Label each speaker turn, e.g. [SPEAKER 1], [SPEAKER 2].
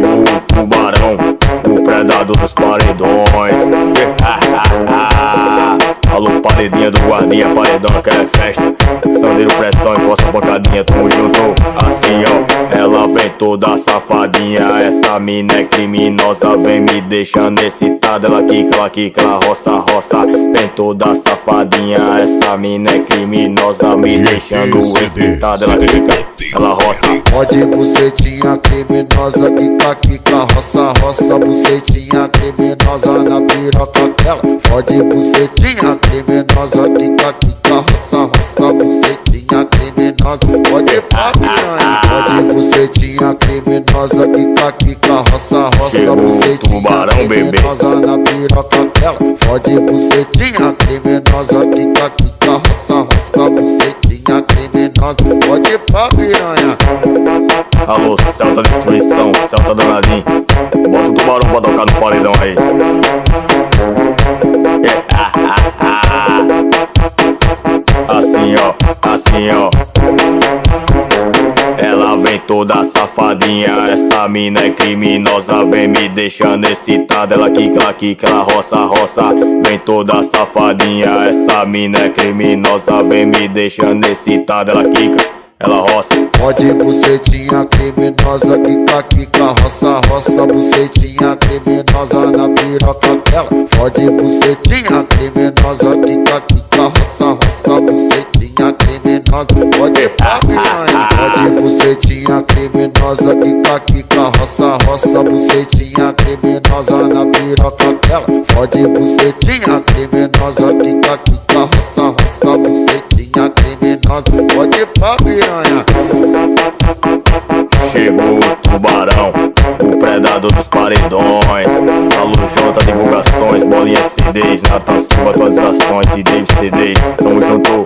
[SPEAKER 1] O tubarão, o predador dos paredões. Alô, paredinha do guardinha, paredão que é festa. Sandeiro, pressão, encosta pancadinha, tamo junto. Assim ó, ela toda safadinha. Essa mina é criminosa, vem me deixando excitada. Ela quica, ela quica, ela roça, roça. Vem toda safadinha. Essa mina é criminosa, me deixando excitada. Ela quica, ela roça.
[SPEAKER 2] Pode bucetinha criminosa, quica, quica, roça, roça. Bucetinha criminosa na piroca dela. Pode bucetinha criminosa, quica, quica, bucetinha criminosa, quica, quica, roça, roça.
[SPEAKER 1] Chegou o
[SPEAKER 2] Bucetinha criminosa na piroca dela. Pode bucetinha criminosa, quica, quica, roça, roça. Bucetinha criminosa, pode pra piranha.
[SPEAKER 1] Alô, Celta Destruição, Celta Danadinho. Bota o tubarão pra tocar no paredão aí. É, ah, ah, ah. Assim ó, assim ó. Toda safadinha, essa mina é criminosa, vem me deixando excitada. Ela quica, ela quica, ela roça, roça. Vem toda safadinha, essa mina é criminosa, vem me deixando excitada. Ela quica, ela roça.
[SPEAKER 2] Pode bucetinha criminosa, quica, quica, roça, roça, bucetinha criminosa na piroca dela. Pode bucetinha criminosa, quica, quica, roça, roça, bucetinha criminosa, pode pra Pode bucetinha criminosa, quica, quica, roça, roça, bucetinha criminosa na piroca dela. Pode bucetinha criminosa, quica, quica, roça, roça, bucetinha criminosa, pode pra piranha.
[SPEAKER 1] Chegou o tubarão, o predador dos paredões. Alô, junta divulgações, bolinhas CDs, Silva, atualizações e David CD. Tamo junto,